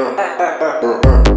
Uh-uh.